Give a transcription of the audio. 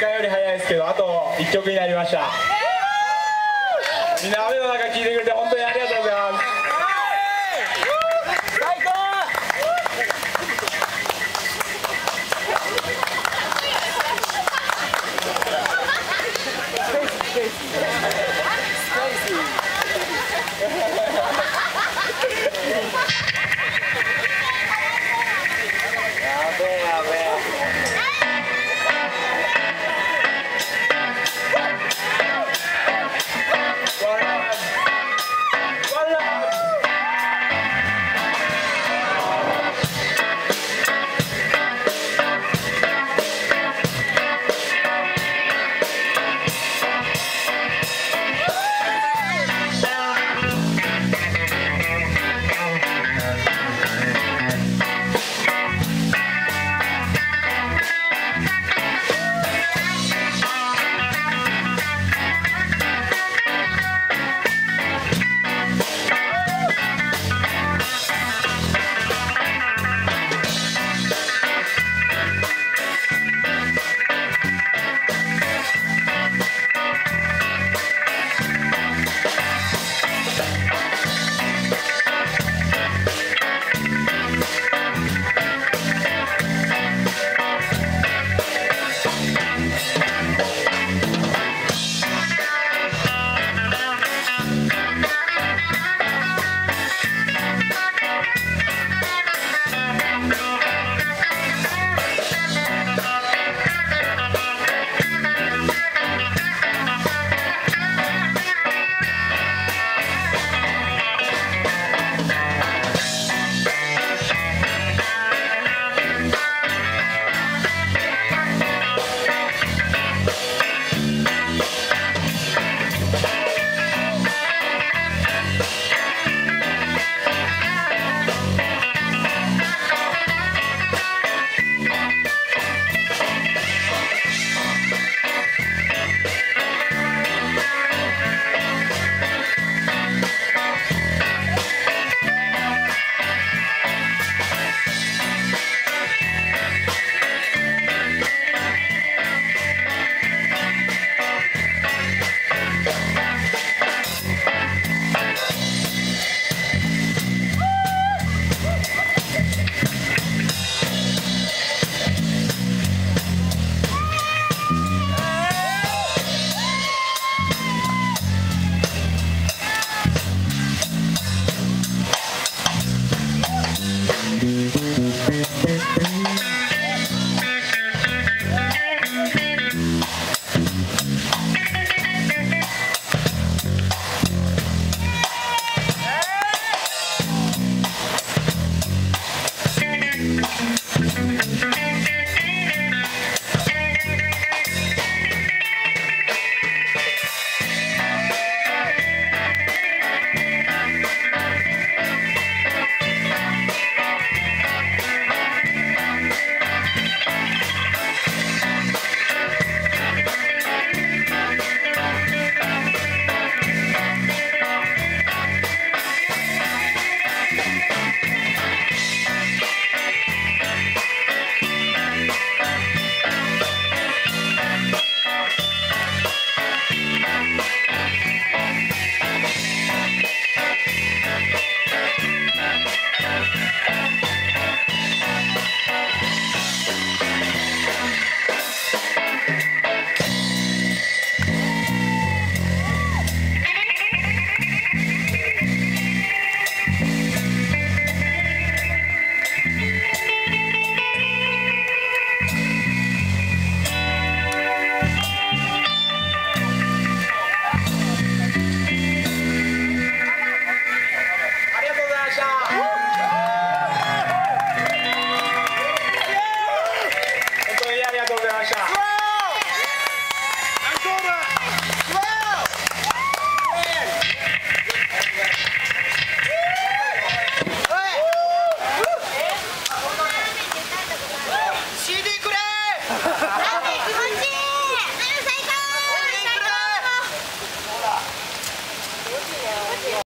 回より早いですけどあと1曲になりました。みんな雨の中聴いてくれて本当に